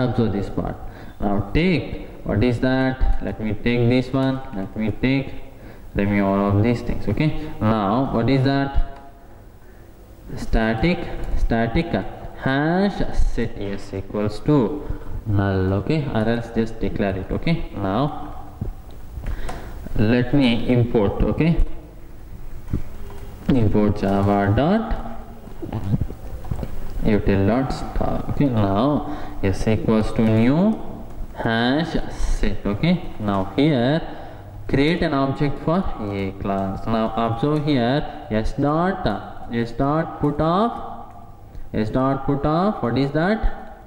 observe this part. Now take what is that? Let me take this one let me take let me all of these things okay? Now what is that? Static static hash set is equals to null okay? Or else just declare it okay? Now let me import okay? Import java dot util dot star okay? Now s equals to new hash set okay? Now here create an object for a class. Now observe here s dot s dot put off s dot put off what is that?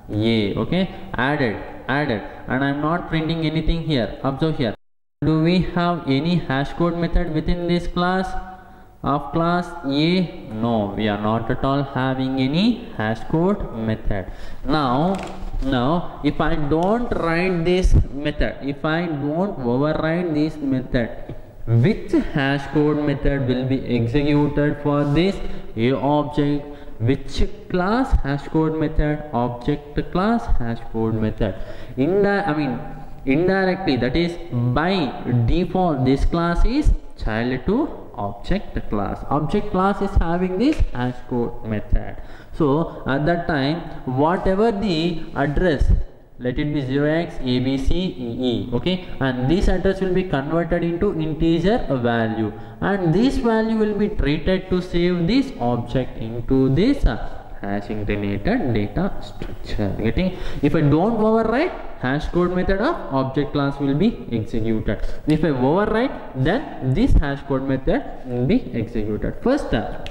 A okay? Added added. And i'm not printing anything here. Observe here. Do we have any hash code method within this class of class a? No we are not at all having any hash code method. Now now if i don't write this method if i don't override this method which hash code method will be executed for this? A object. Which class hash code method? Object class hash code method. In the i mean indirectly that is by default this class is child to object class. Object class is having this hash code method. So at that time whatever the address let it be 0x abcee okay? And this address will be converted into integer value. And this value will be treated to save this object into this uh, hashing related data structure. Getting? If i don't override hash code method of object class will be executed. If i override then this hash code method will be executed. First uh,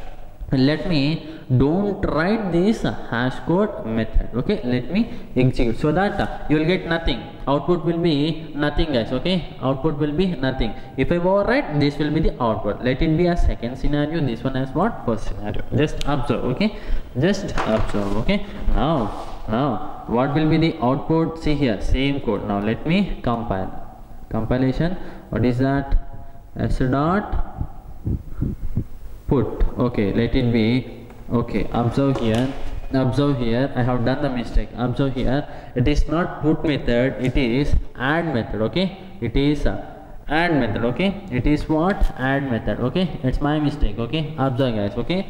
let me don't write this hash code method okay? Let me execute. So that uh, you will get nothing. Output will be nothing guys okay? Output will be nothing. If i overwrite this will be the output. Let it be a second scenario this one as what first scenario. Just observe okay? Just observe okay? Now now what will be the output? See here same code. Now let me compile. Compilation what is that? S dot put okay let it be. Okay observe here. Observe here. I have done the mistake. Observe here. It is not put method. It is add method okay? It is uh, add method okay? It is what? Add method okay? It's my mistake okay? Observe guys okay?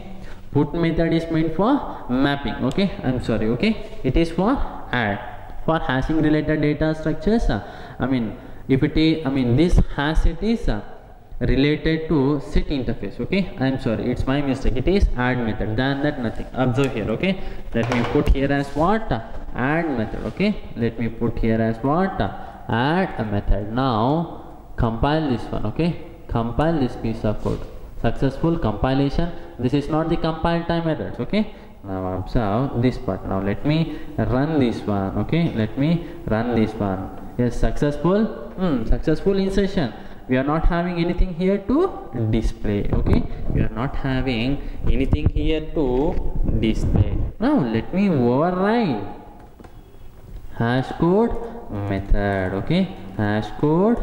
Put method is meant for mapping okay? I'm sorry okay? It is for add. For hashing related data structures uh, i mean if it is i mean this hash it is uh, related to set interface okay? I'm sorry it's my mistake. It is add method. Than that nothing. Observe here okay? Let me put here as what? Add method okay? Let me put here as what? Add a method. Now compile this one okay? Compile this piece of code. Successful compilation. This is not the compile time errors okay? Now observe this part. Now let me run this one okay? Let me run this one. Yes successful? Hmm, successful insertion we are not having anything here to display okay? We are not having anything here to display. Now let me override hash code method okay? Hash code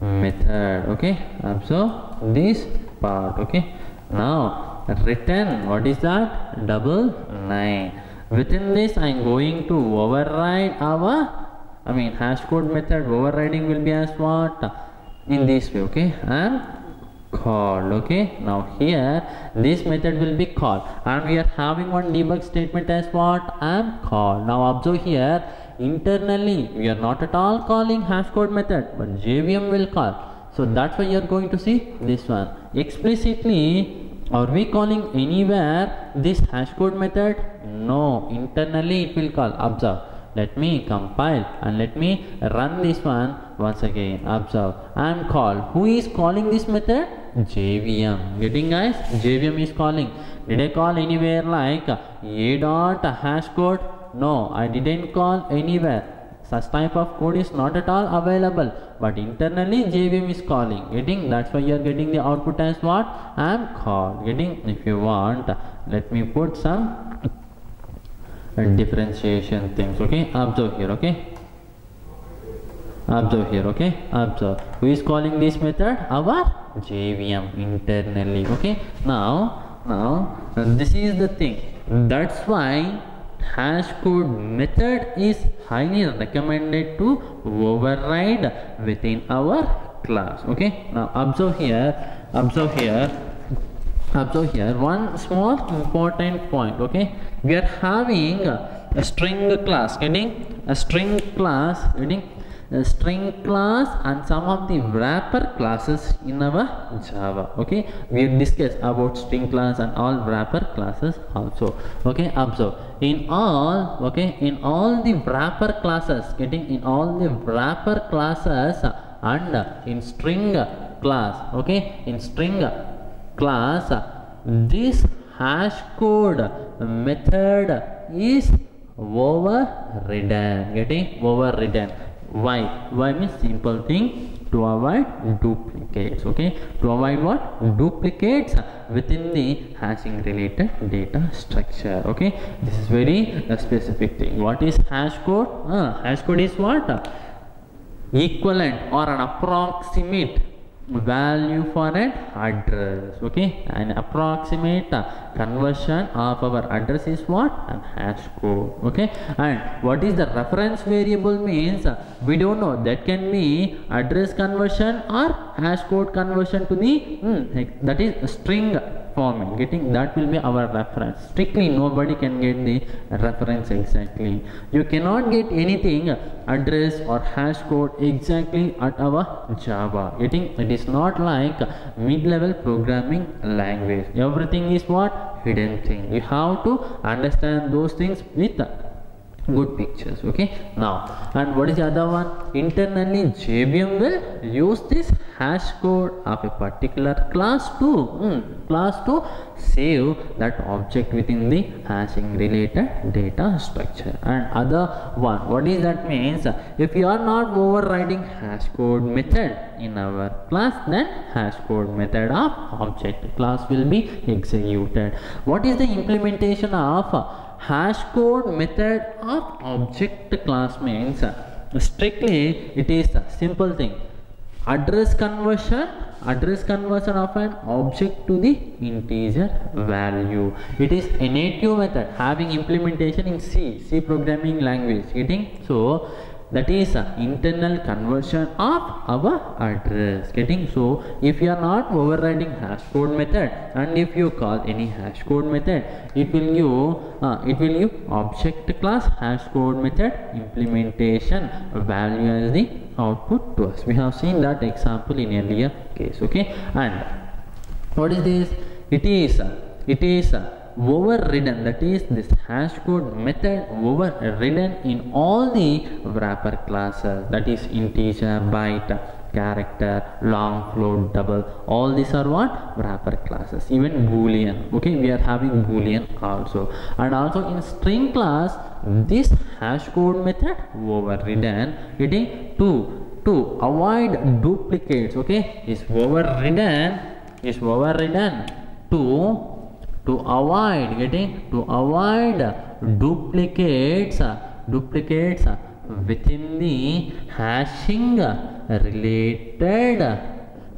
method okay? Observe this part okay? Now return what is that? Double nine. Within this i'm going to override our i mean hash code method. Overriding will be as what in this way okay? And called okay? Now here this method will be called. And we are having one debug statement as what? Am called. Now observe here internally we are not at all calling hash code method but jvm will call. So that's why you are going to see this one. Explicitly are we calling anywhere this hash code method? No. Internally it will call. Observe let me compile and let me run this one once again. Observe. I am called. Who is calling this method? Jvm getting guys? Jvm is calling. Did i call anywhere like a dot hash code? No i didn't call anywhere. Such type of code is not at all available. But internally jvm is calling. Getting? That's why you are getting the output as what? I am called. Getting? If you want let me put some differentiation things okay? Observe here okay? Observe here okay? Observe. Who is calling this method? Our jvm internally okay? Now now uh, this is the thing. That's why hash code method is highly recommended to override within our class okay? Now observe here observe here observe here. One small important point okay? We are having a string class getting a string class getting a string class and some of the wrapper classes in our java okay? We discussed about string class and all wrapper classes also okay? Observe. In all okay in all the wrapper classes getting in all the wrapper classes and in string class okay? In string class this hash code method is overridden. Getting overridden. Why? Why means simple thing to avoid duplicates okay? To avoid what? Duplicates within the hashing related data structure okay? This is very uh, specific thing. What is hash code? Uh, hash code is what? Equivalent or an approximate value for an address okay? An approximate conversion of our address is what? An hash code okay? And what is the reference variable means? We don't know. That can be address conversion or hash code conversion to the hmm, that is string format getting that will be our reference. Strictly nobody can get the reference exactly. You cannot get anything address or hash code exactly at our java. Getting it is not like mid-level programming language. Everything is what? Hidden thing. You have to understand those things with good pictures okay? Now and what is the other one? Internally jvm will use this hash code of a particular class to hmm, class to save that object within the hashing related data structure. And other one what is that means? If you are not overriding hash code method in our class then hash code method of object class will be executed. What is the implementation of hash code method of object class means strictly it is a simple thing. Address conversion address conversion of an object to the integer value. It is a native method having implementation in c c programming language. Getting so that is internal conversion of our address. Getting? So if you are not overriding hash code method and if you call any hash code method it will give uh, it will give object class hash code method implementation value as the output to us. We have seen that example in earlier case okay? And what is this? It is it is overridden. That is this hash code method overridden in all the wrapper classes. That is integer byte character long float double. All these are what? Wrapper classes. Even boolean. Okay we are having boolean also. And also in string class this hash code method overridden. Getting to to avoid duplicates okay is overridden is overridden to to avoid getting to avoid duplicates duplicates within the hashing related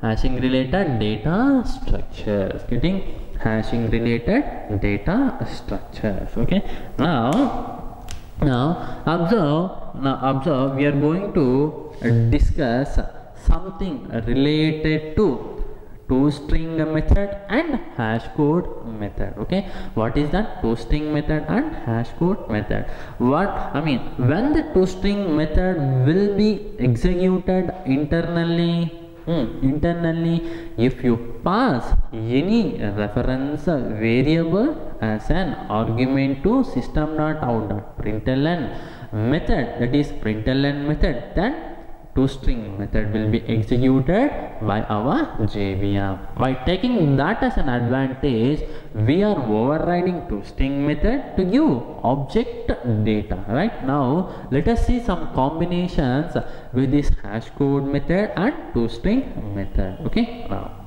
hashing related data structures getting? Hashing related data structures okay? Now now observe now observe we are going to discuss something related to toString method and hash code method okay? What is that? toString method and hash code method. What i mean when the toString method will be executed internally hmm, internally if you pass any reference variable as an argument to system.out.println method that is println method then toString method will be executed by our JVM. By taking that as an advantage, we are overriding toString method to give object data. Right now, let us see some combinations with this hash code method and toString method. Okay, now